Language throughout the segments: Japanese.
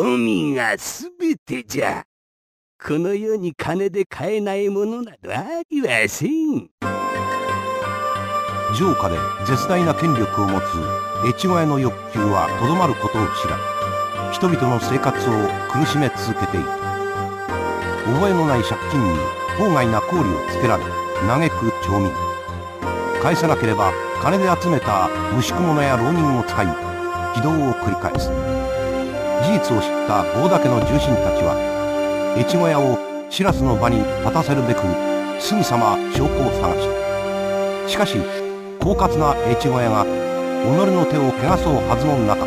富がすべてじゃ。この世に金で買えないものなどありはせん。城下で絶大な権力を持つ越後屋の欲求はとどまることを知ら人々の生活を苦しめ続けていた覚えのない借金に法外な氷をつけられ嘆く町民返さなければ金で集めた無宿者や浪人を使い非道を繰り返す事実を知った合田家の重臣たちは越後屋を白洲の場に立たせるべくすぐさま証拠を探した。しかし狡猾な越後屋が己の手を汚そうはずもなかっ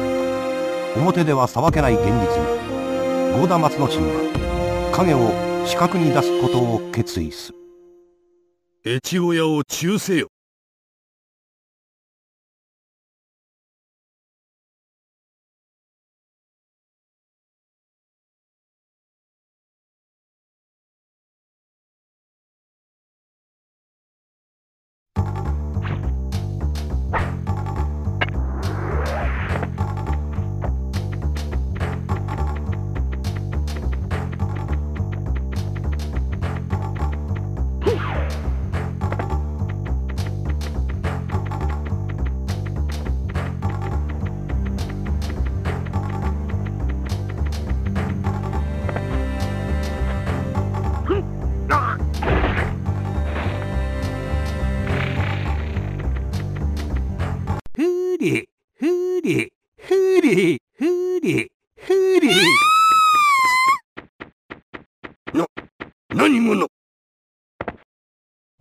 た。表では裁けない現実に合田松之進は影を視覚に出すことを決意する。越後屋を忠せよ。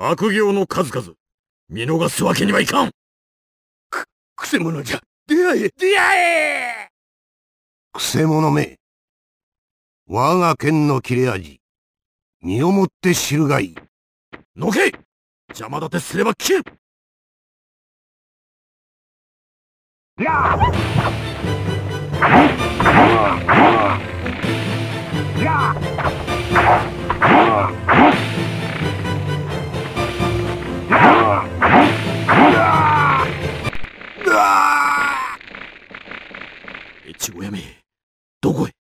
悪行の数々、見逃すわけにはいかん。く、くせ者じゃ。出会え、出会え！くせ者め。我が剣の切れ味、身をもって知るがいい。のけ！邪魔立てすれば切る。や越後やめどこへ？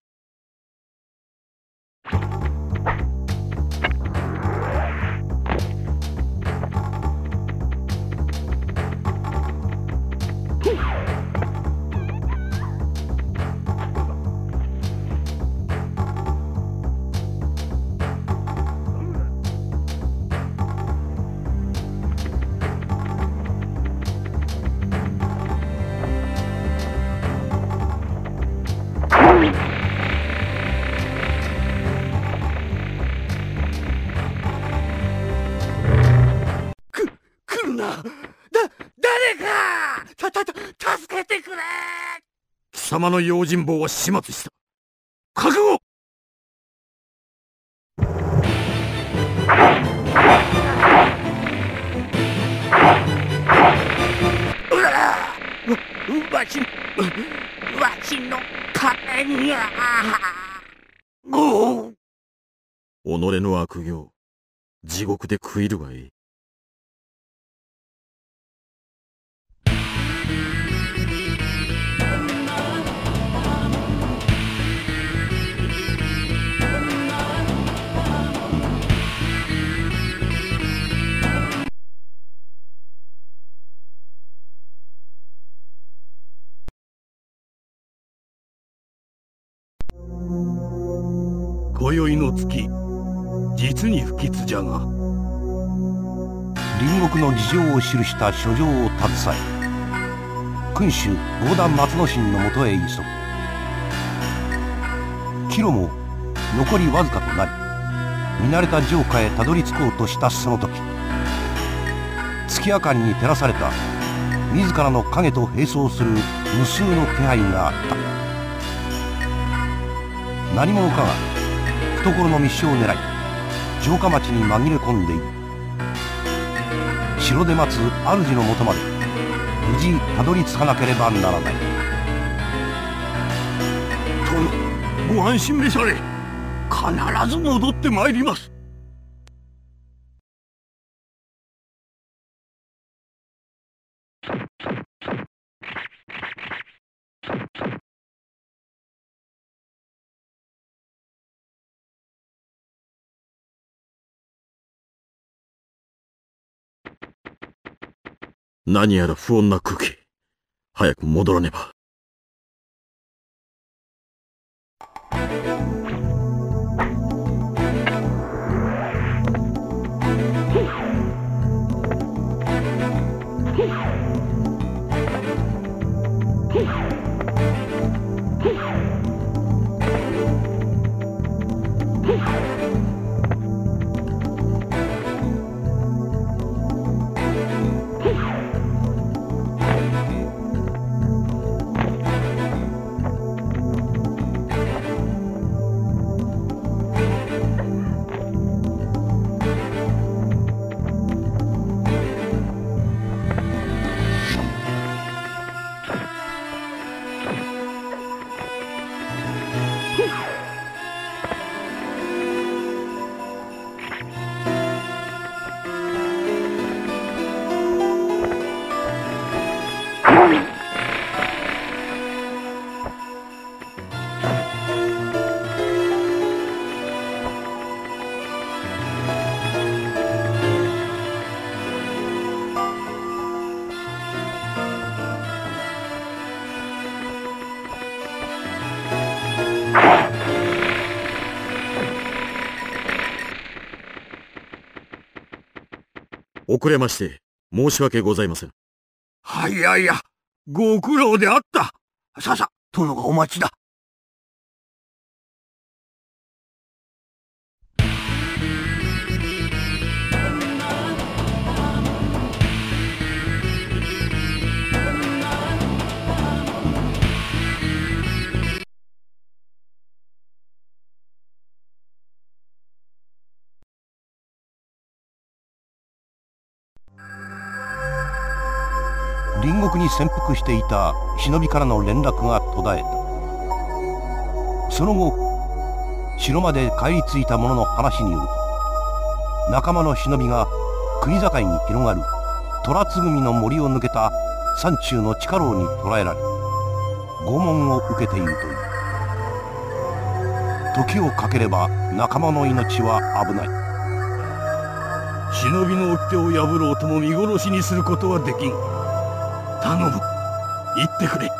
だ誰かたたた助けてくれ貴様の用心棒は始末した。覚悟わし、わしの金が。お己の悪行、地獄で食いるがいい。今宵の月実に不吉じゃが。隣国の事情を記した書状を携え君主合田松之進のもとへ急ぐ。帰路も残りわずかとなり見慣れた城下へたどり着こうとしたその時月明かりに照らされた自らの影と並走する無数の気配があった。何者かが懐の密書を狙い城下町に紛れ込んでいる。城で待つ主のもとまで無事たどり着かなければならない。殿ご安心召され。必ず戻ってまいります。何やら不穏な空気。早く戻らねば。遅れまして、申し訳ございません。はいやいや、ご苦労であった。ささ、殿がお待ちだ。国に潜伏していた忍びからの連絡が途絶えた。その後城まで帰り着いた者の話によると仲間の忍びが国境に広がる虎津組の森を抜けた山中の地下牢に捕らえられ拷問を受けているという。時をかければ仲間の命は危ない。忍びの掟を破ろうとも見殺しにすることはできん。頼む。言ってくれ。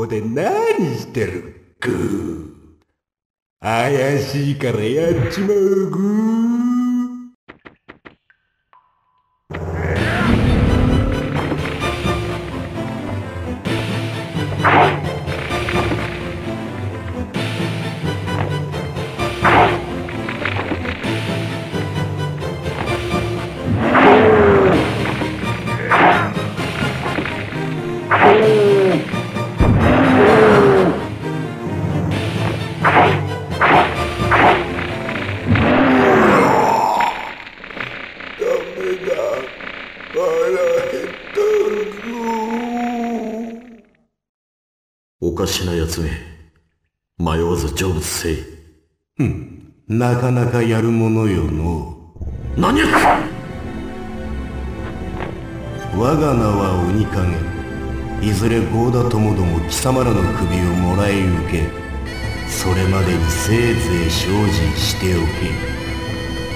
ここで何してる？グー。怪しいからやっちまうグー。しな奴め。迷わず成仏せい。なかなかやるものよの。何や。我が名は鬼影。いずれ合田ともども貴様らの首をもらい受けそれまでにせいぜい精進しておけ。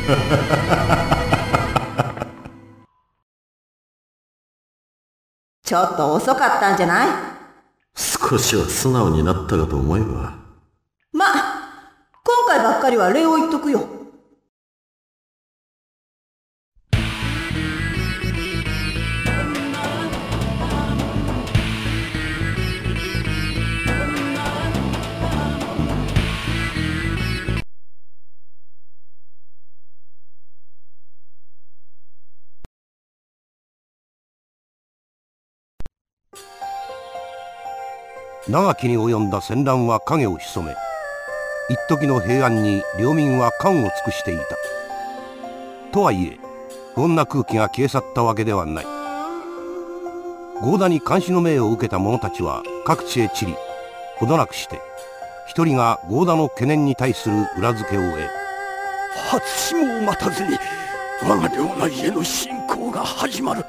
ちょっと遅かったんじゃない？少しは素直になったかと思えば。ま、今回ばっかりは礼を言っとくよ。長きに及んだ戦乱は影を潜め一時の平安に領民は官を尽くしていた。とはいえ不穏な空気が消え去ったわけではない。合田に監視の命を受けた者たちは各地へ散りほどなくして一人が合田の懸念に対する裏付けを得初霜を待たずに我が領内への侵攻が始まる。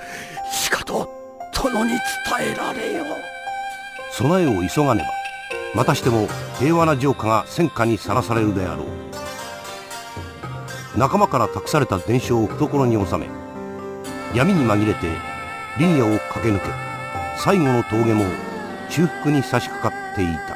しかと殿に伝えられ備えを急がねば。またしても平和な城下が戦火にさらされるであろう。仲間から託された伝承を懐に収め闇に紛れて林野を駆け抜け最後の峠も中腹に差し掛かっていた。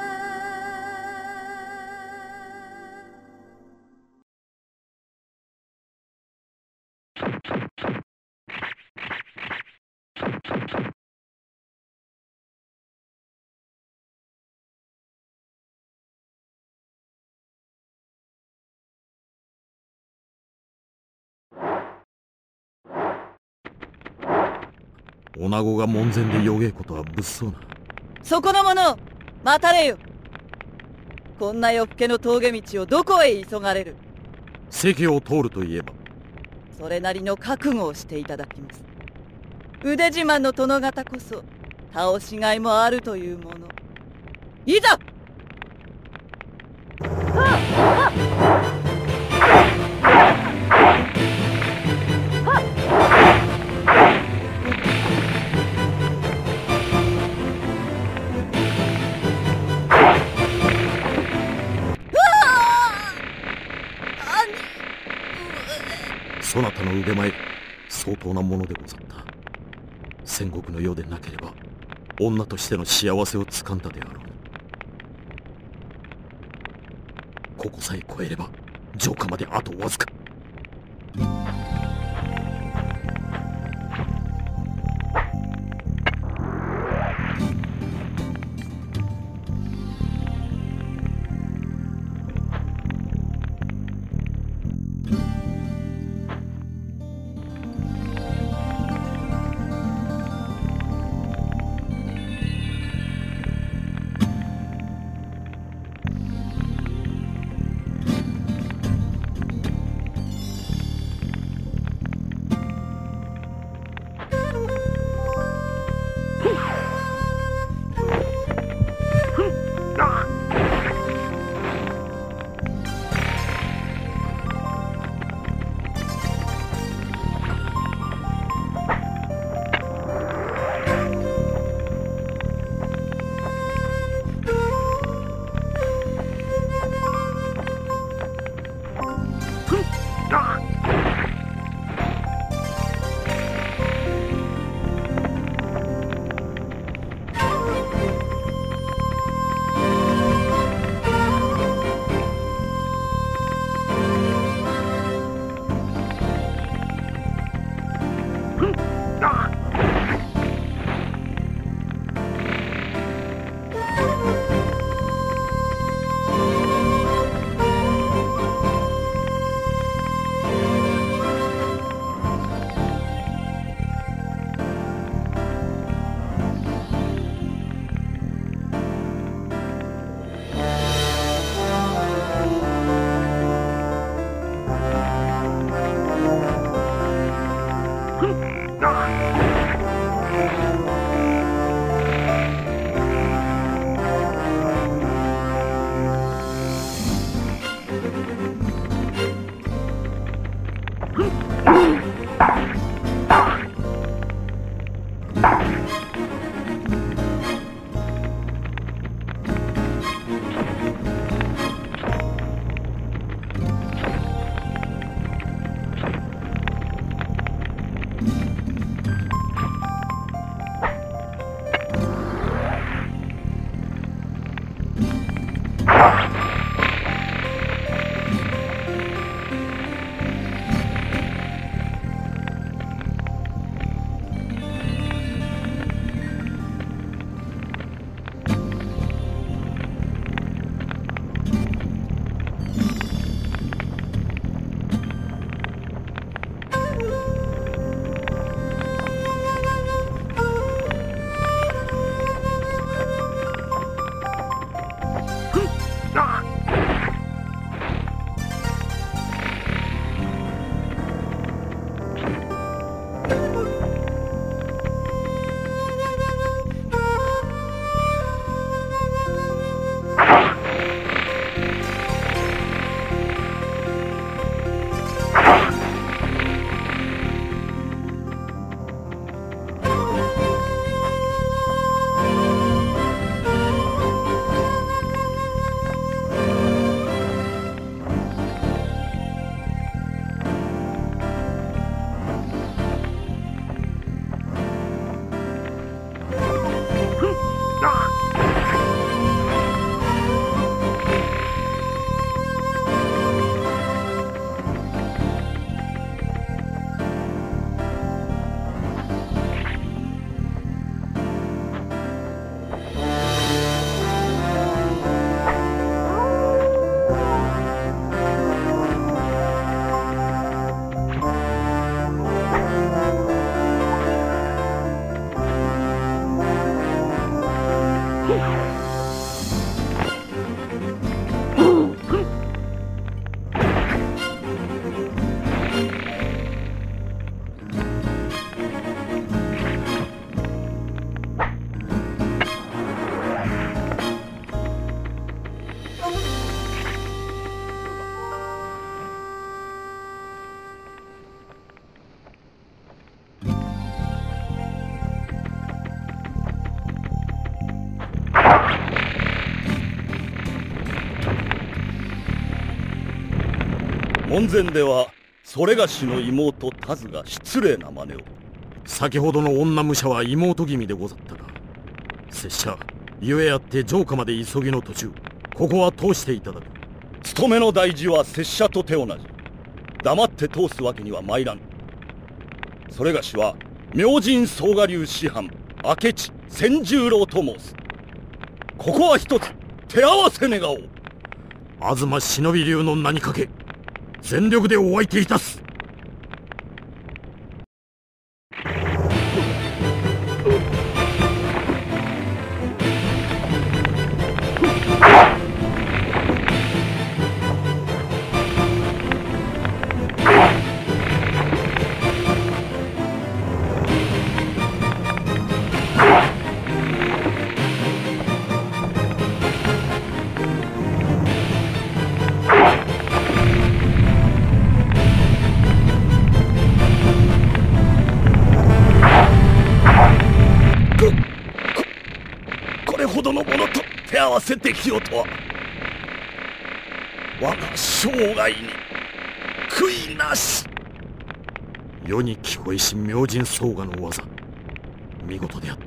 女子が門前でよげえことは物騒な。そこの者待たれよ。こんな夜更けの峠道をどこへ急がれる。関を通るといえば、それなりの覚悟をしていただきます。腕自慢の殿方こそ倒しがいもあるというもの。いざ戦国の世でなければ、女としての幸せをつかんだであろう。ここさえ越えれば、城下まであとわずか。門前ではそれがしの妹タズが失礼な真似を。先ほどの女武者は妹君でござったが拙者ゆえあって城下まで急ぎの途中ここは通していただく。務めの大事は拙者と手同じ。黙って通すわけには参らぬ。それがしは明神総我流師範明智千十郎と申す。ここは一つ手合わせ願おう。東忍び流の名にかけ全力でお相手いたす。せてきようとは。我が生涯に悔いなし。世に聞こえし明神総我の技。見事であっ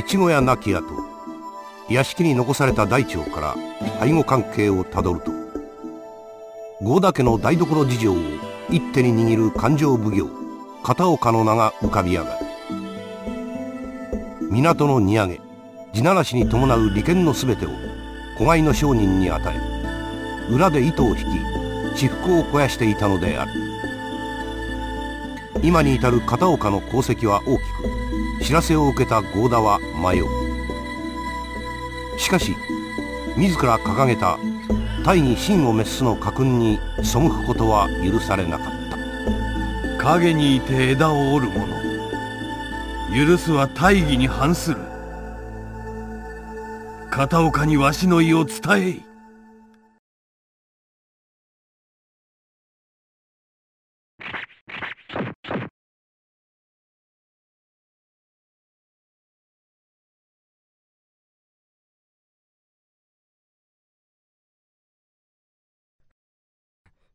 越後屋亡き後屋敷に残された大腸から背後関係をたどると合田家の台所事情を一手に握る勘定奉行片岡の名が浮かび上がる。港の荷上げ地ならしに伴う利権の全てを子飼いの商人に与え裏で糸を引き私腹を肥やしていたのである。今に至る片岡の功績は大きく知らせを受けた合田は迷う。しかし自ら掲げた大義真を滅すの家訓に背くことは許されなかった。影にいて枝を折る者。許すは大義に反する。片岡にわしの意を伝えい。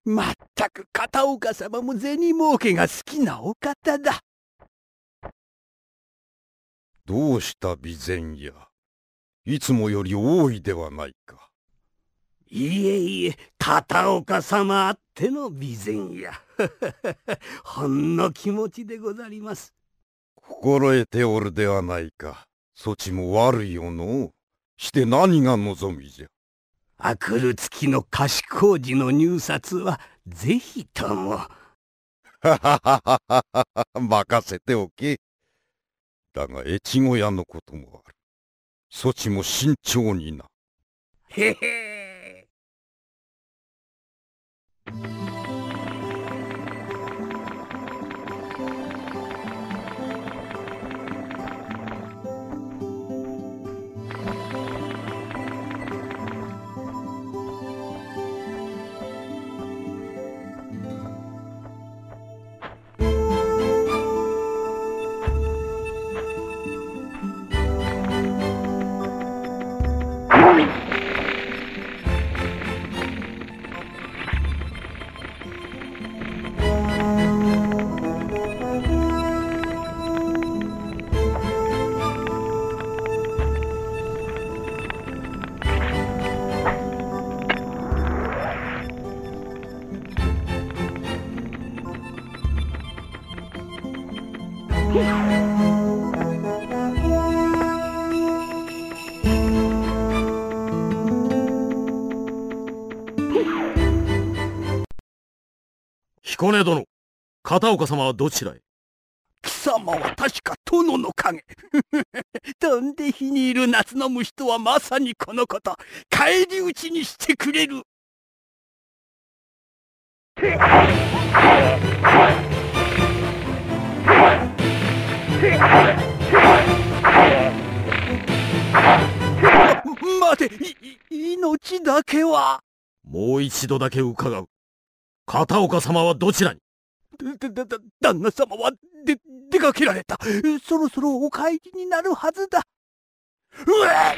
まったく片岡様も銭儲けが好きなお方だ。どうした備前屋？いつもより多いではないか。いえいえ片岡様あっての備前屋。ほんの気持ちでござります。心得ておるではないか。そちも悪いよのして何が望みじゃ？あくる月の貸し工事の入札はぜひとも。任せておけ。だが越後屋のこともある。そちも慎重にな。へへ彦根殿。片岡様はどちらへ？貴様は確か殿の影。飛んで火にいる夏の虫とはまさにこのこと。返り討ちにしてくれる。ま、待てい命だけは。もう一度だけ伺う。片岡様はどちらに？だ、だ、だ、旦那様は、で、出かけられた。そろそろお帰りになるはずだ。うえ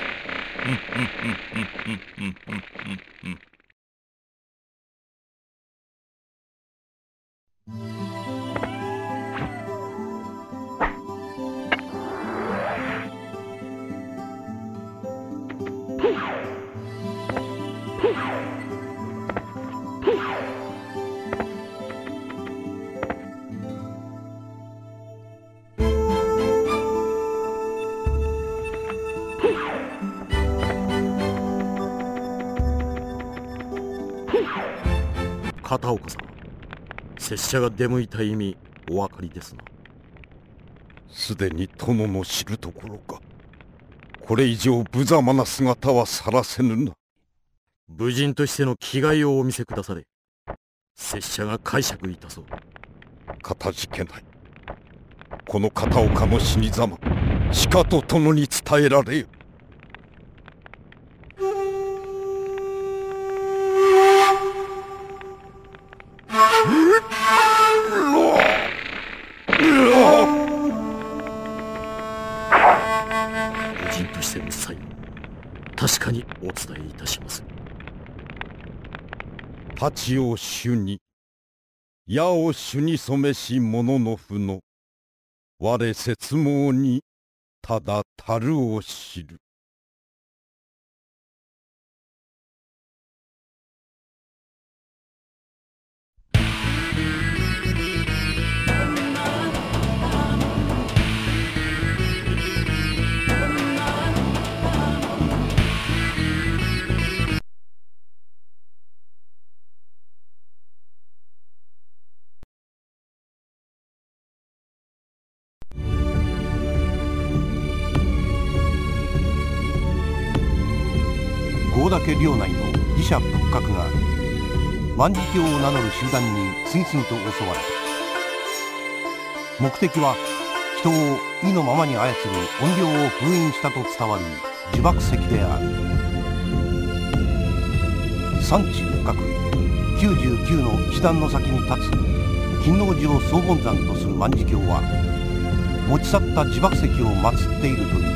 片岡様。拙者が出向いた意味お分かりですな。すでに殿の知るところか。これ以上無様な姿は晒せぬな。武人としての気概をお見せくだされ。拙者が解釈いたそう。かたじけない。この片岡の死にざましかと殿に伝えられよ武人としての際確かにお伝えいたします。太刀を主に矢を主に染めし者の負の我説毛にただ樽を知る。の寺社仏閣が万事教を名乗る集団に次々と襲われた。目的は人を意のままに操る怨霊を封印したと伝わる呪縛石である。山中深く99の石段の先に立つ金王寺を総本山とする万事教は持ち去った呪縛石を祀っているという。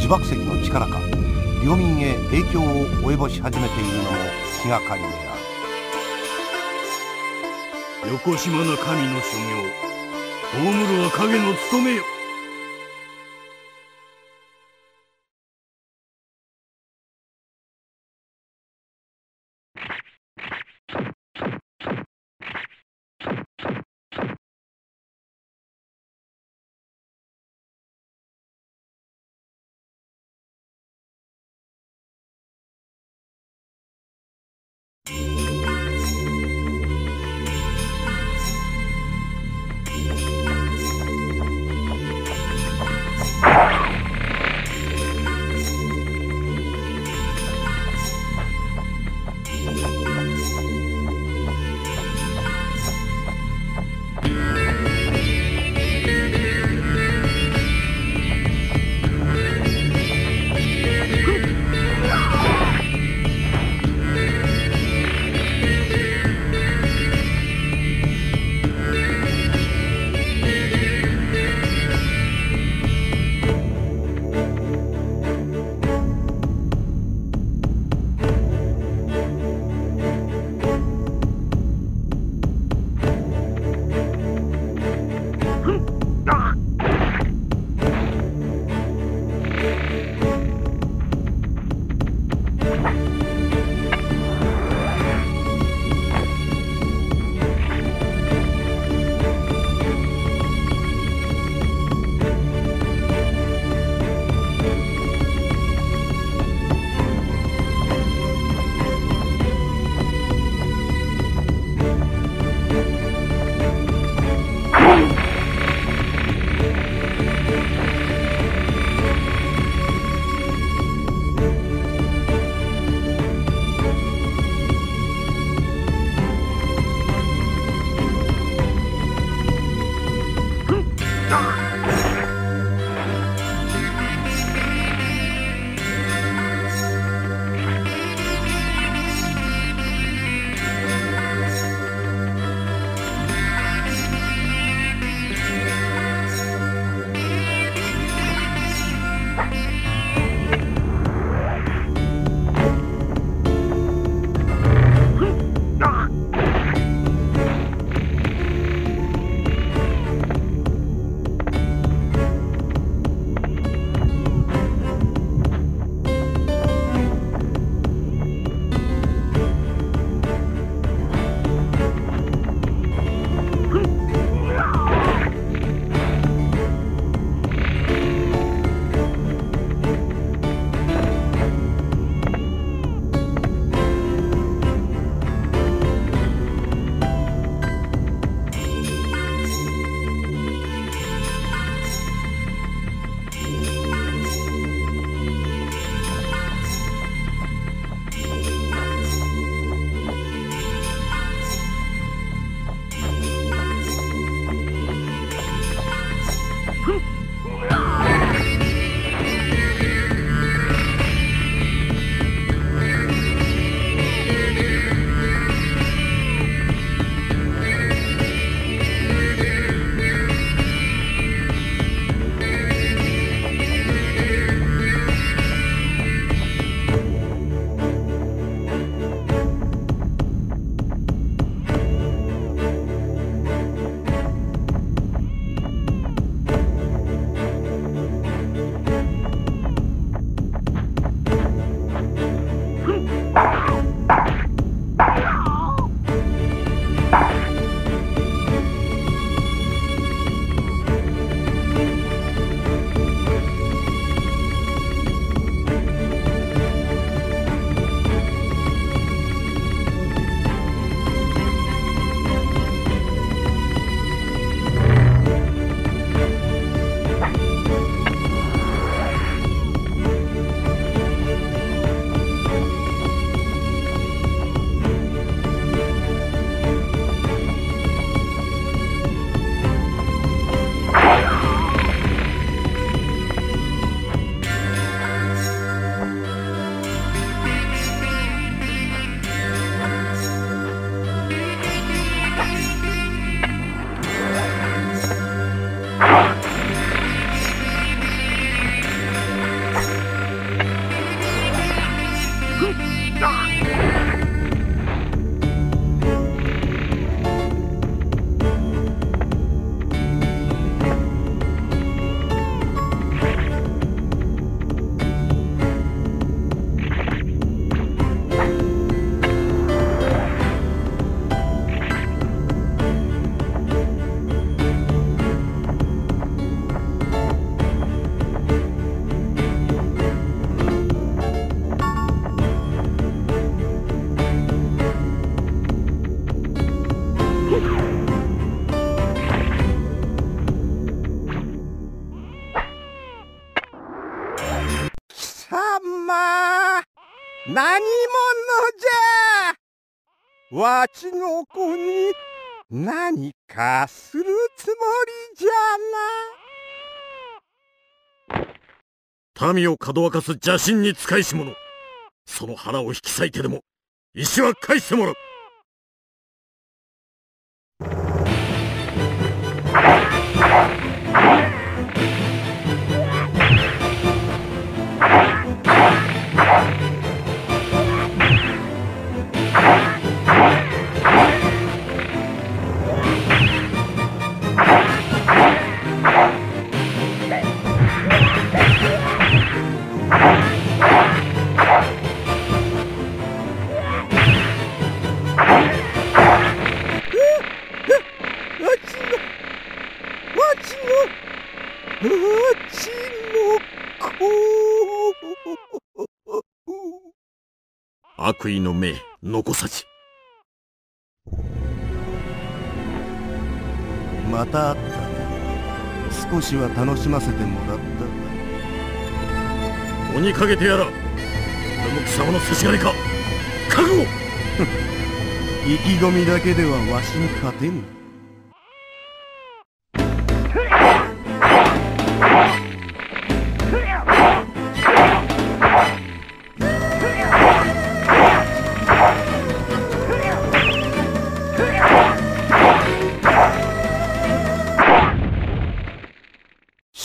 呪縛石の力か領民へ影響を及ぼし始めているのも気がかりである。横島な神の所業葬るは影の務めよ。民をかどわかす邪神に使いし者。その腹を引き裂いてでも石は返してもらう。悪意の目残さじまた会った。ね少しは楽しませてもらった。鬼かけてやら俺も貴様の差し金か。覚悟。意気込みだけではわしに勝てん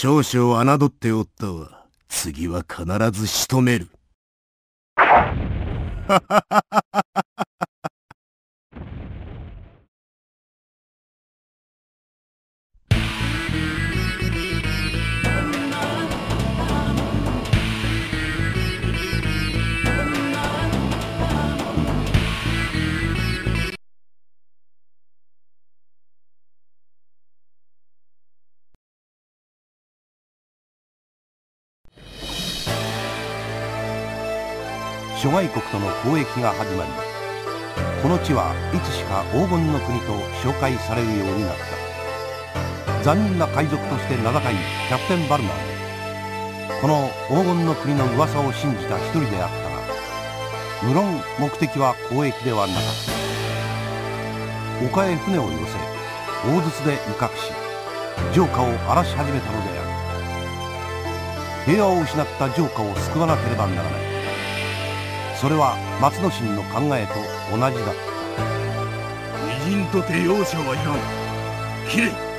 少々侮っておったわ。次は必ず仕留める。諸外国との交易が始まりこの地はいつしか黄金の国と紹介されるようになった。残忍な海賊として名高いキャプテン・バルマー。この黄金の国の噂を信じた一人であったが無論目的は交易ではなかった。丘へ船を寄せ大筒で威嚇し城下を荒らし始めたのである。平和を失った城下を救わなければならない。それは松之進の考えと同じだった。偉人とて容赦はいらん切れ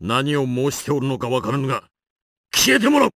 何を申しておるのか分からぬが消えてもらう。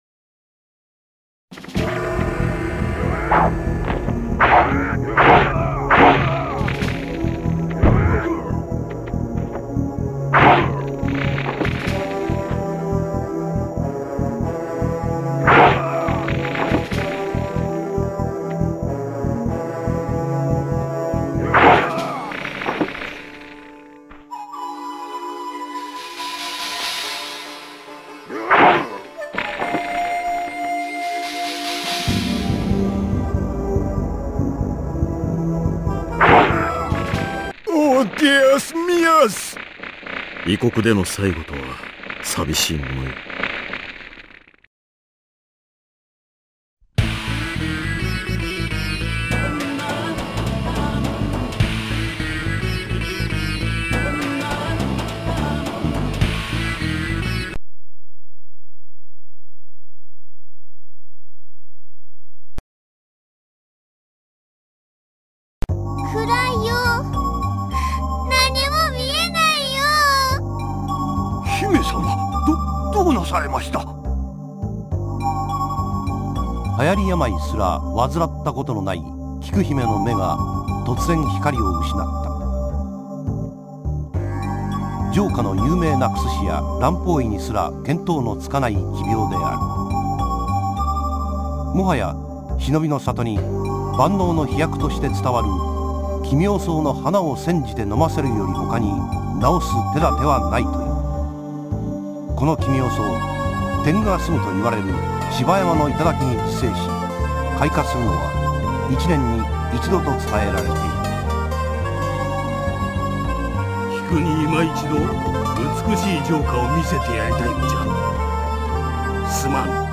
異国での最後とは寂しいものよ病すら患ったことのない菊姫の目が突然光を失った。城下の有名な薬師や蘭方医にすら見当のつかない奇病である。もはや忍びの里に万能の飛躍として伝わる奇妙草の花を煎じて飲ませるより他に治す手立てはないという。この奇妙草天が住むと言われる芝山の頂に自生し開花するのは一年に一度と伝えられている。菊に今一度美しい城下を見せてやりたいのじゃ。すまん。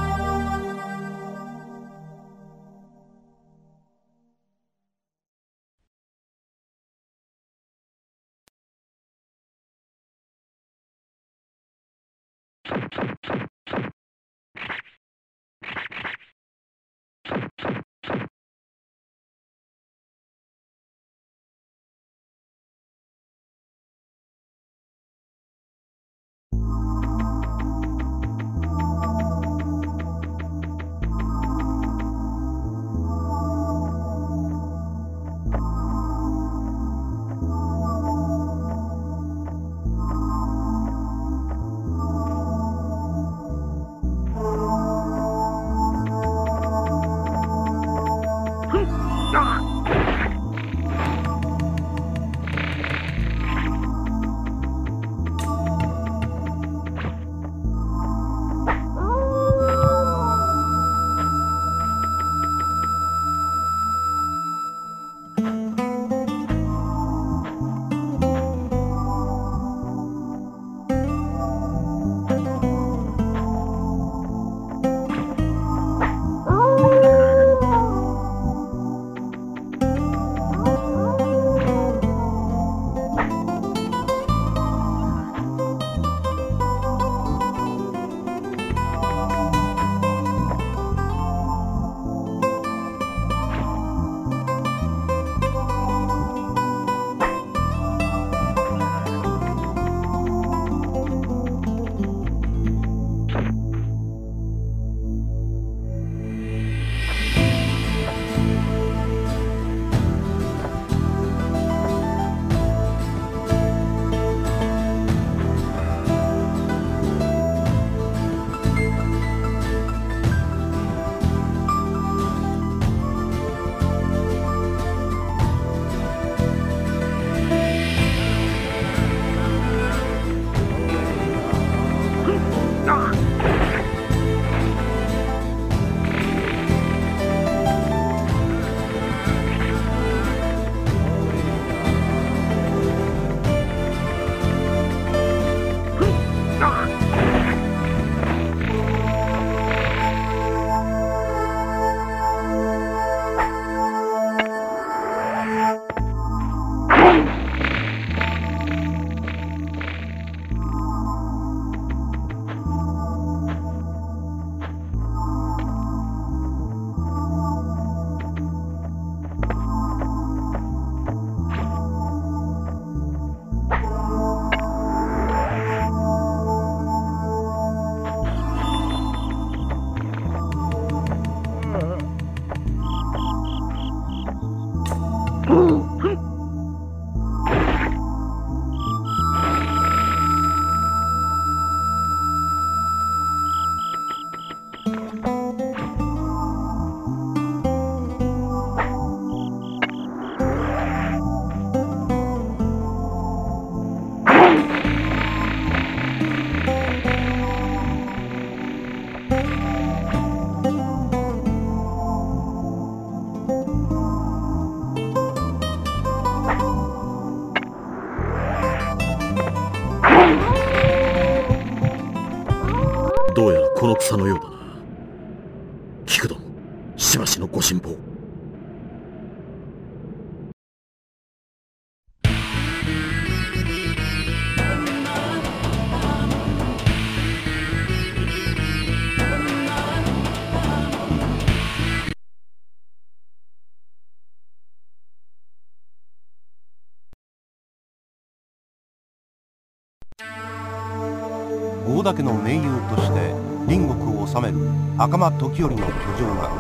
大岳の盟友として隣国を治める赤間時頼の居城が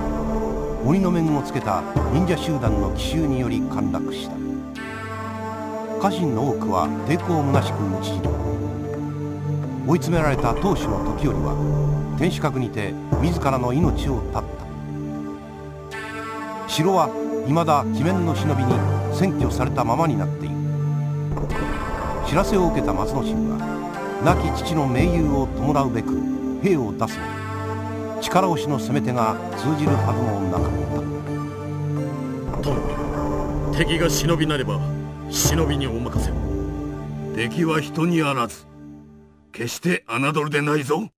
鬼の面をつけた忍者集団の奇襲により陥落した。家臣の多くは抵抗むなしく討ち死に追い詰められた当主の時頼は天守閣にて自らの命を絶った。城は未だ鬼面の忍びに占拠されたままになっている。知らせを受けた松之進は亡き父の盟友を弔うべく兵を出すも力押しの攻め手が通じるはずもなかった。殿敵が忍びなれば忍びにお任せ。敵は人にあらず。決して侮るでないぞ。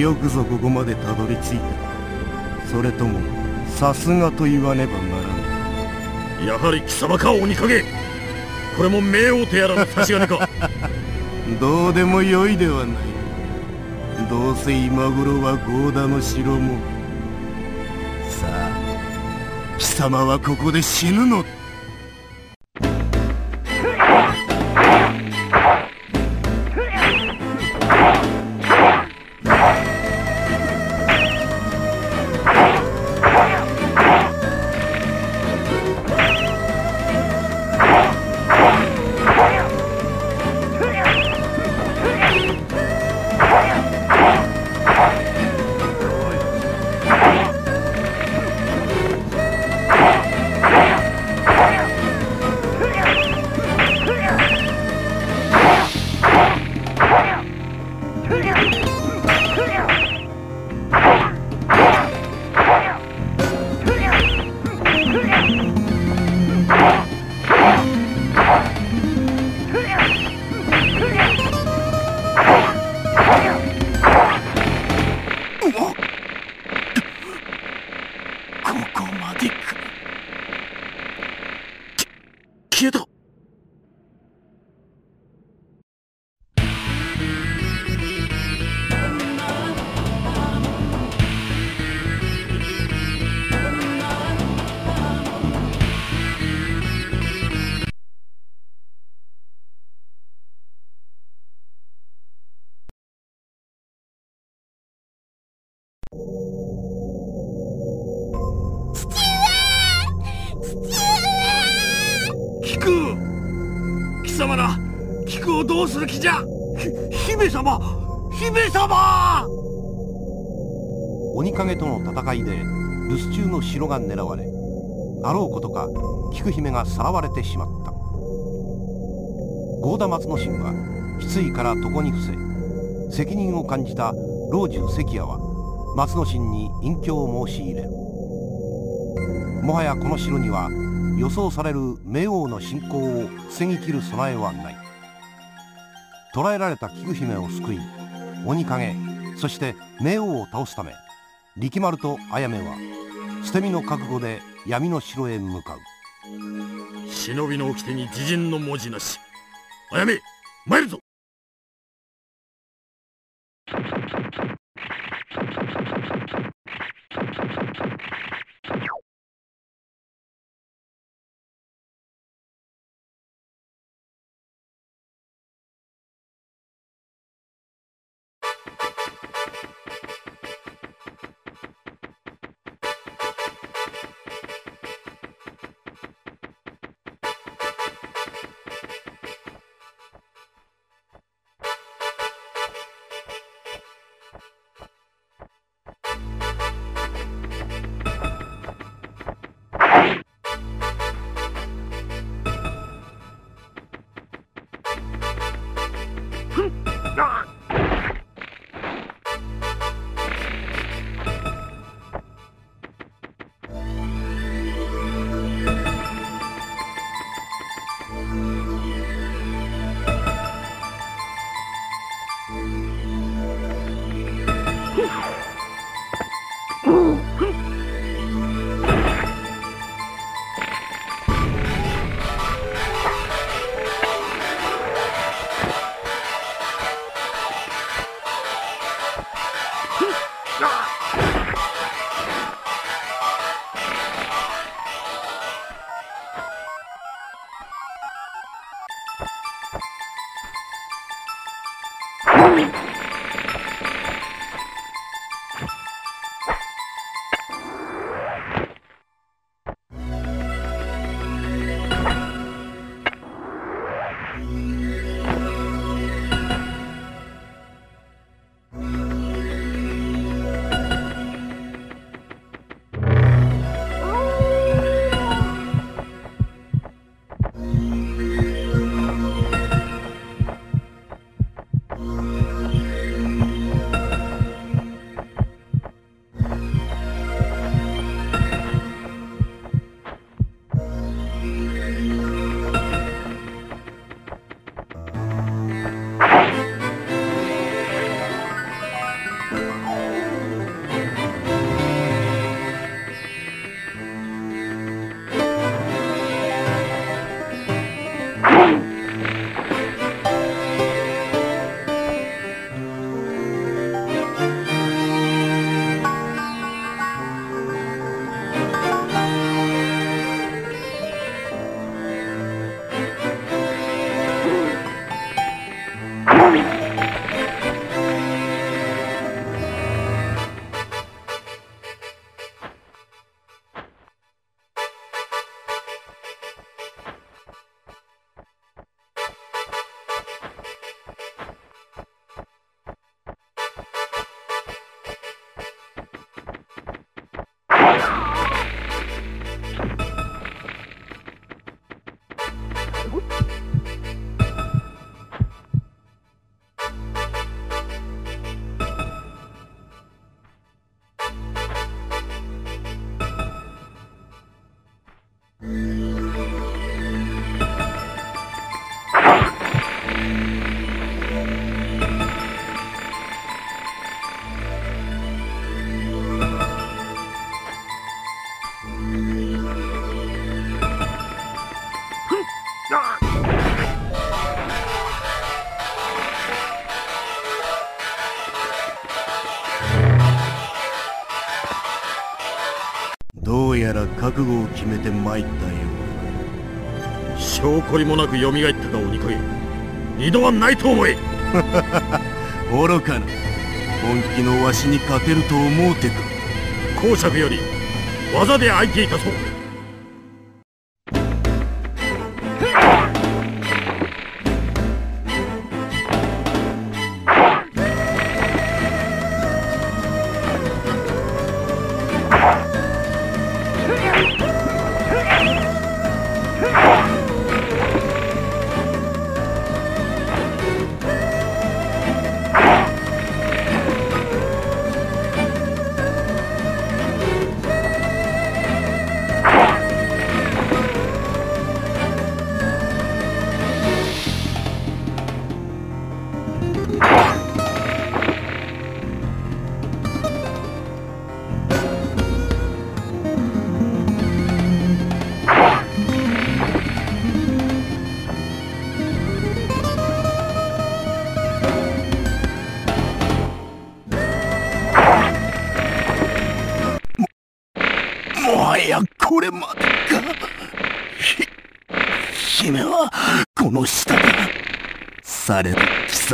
よくぞここまでたどり着いた。それともさすがと言わねばならぬ。やはり貴様か鬼影。これも冥王手やらの差し金か。どうでもよいではない。どうせ今頃は合田の城も。さあ貴様はここで死ぬのだ。様姫様！鬼影との戦いで留守中の城が狙われあろうことか菊姫がさらわれてしまった。合田松之進は失意から床に伏せ責任を感じた老中関谷は松之進に隠居を申し入れる。もはやこの城には予想される冥王の侵攻を防ぎきる備えはない。捕らえられた菊姫を救い鬼影そして冥王を倒すため力丸とあやめは捨て身の覚悟で闇の城へ向かう。忍びの掟に自陣の文字なし。あやめ参るぞ!参ったよ。証拠りもなく蘇ったか鬼影二度はないと思え。う 愚かな。本気のわしに勝てると思うてか。公爵より技で相手いたそう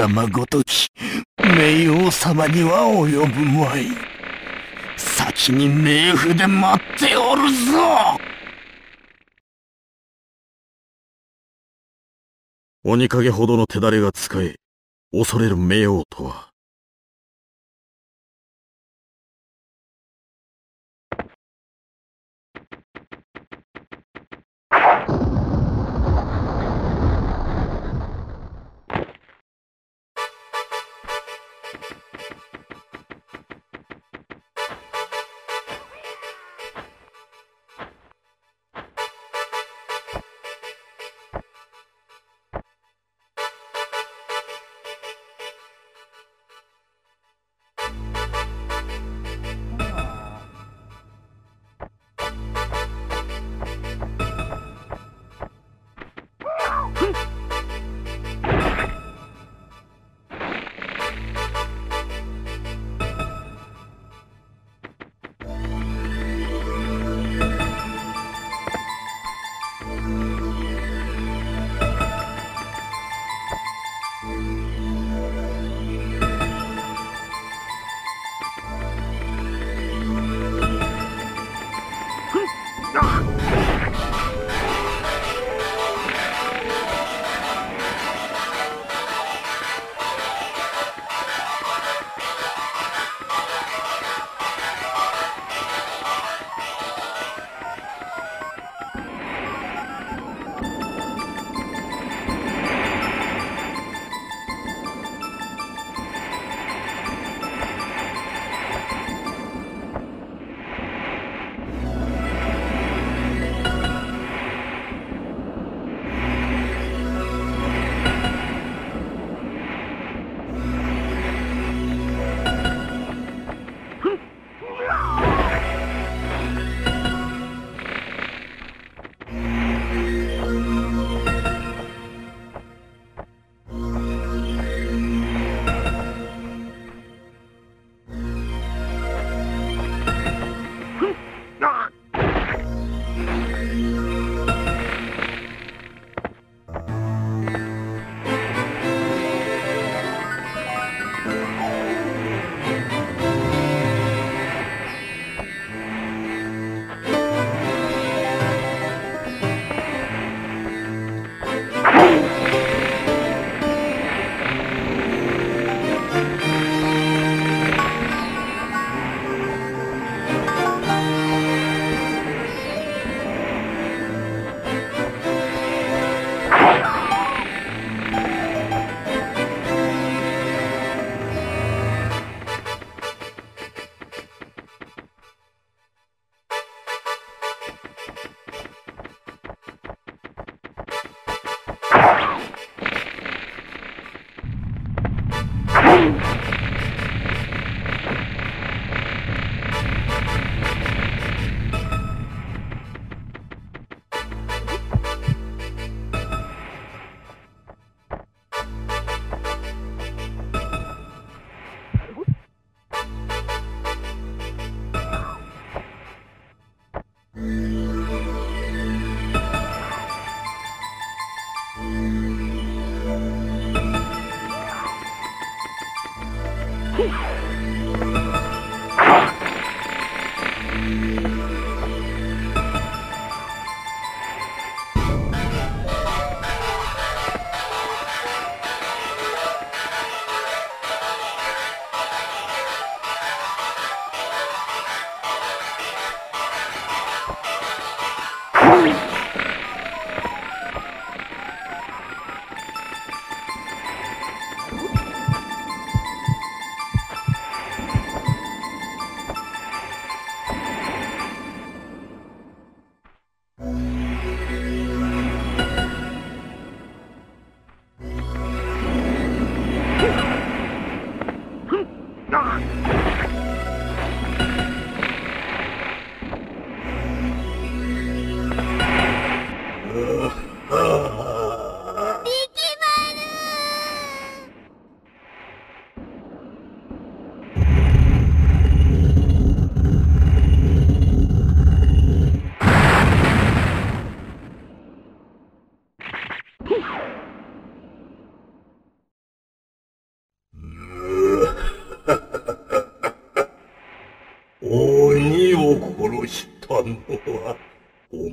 様ごとき、冥王様には及ぶまい。先に冥府で待っておるぞ鬼影ほどの手だれが使え、恐れる冥王とは。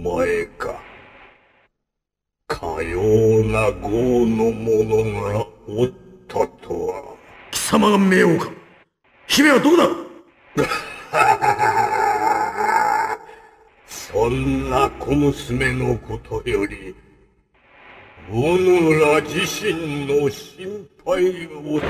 前か。かような業の者がおったとは。貴様が命王か姫はどこだ？そんな小娘のことより、小野ら自身の心配をせう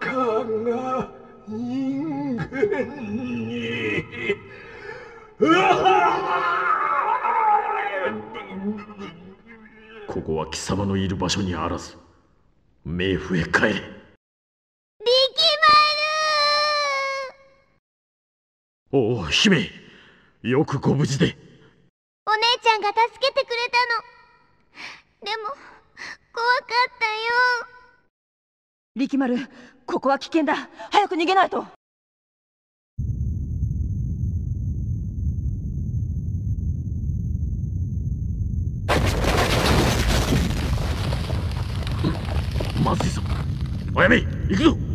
かが人間に。ここは貴様のいる場所にあらず冥府へ帰れ力丸。おお姫よくご無事で。お姉ちゃんが助けてくれたの。でも怖かったよ。力丸ここは危険だ。早く逃げないと。まずいぞおやめ行くぞ。